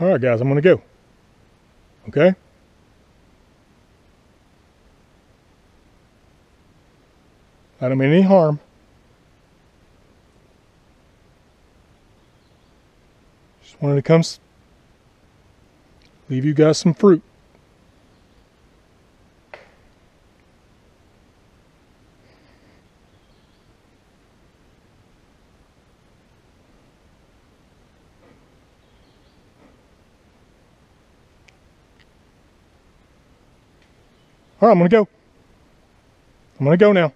All right, guys, I'm going to go. Okay? I don't mean any harm. Just wanted to come leave you guys some fruit. All right, I'm to go. I'm to go now.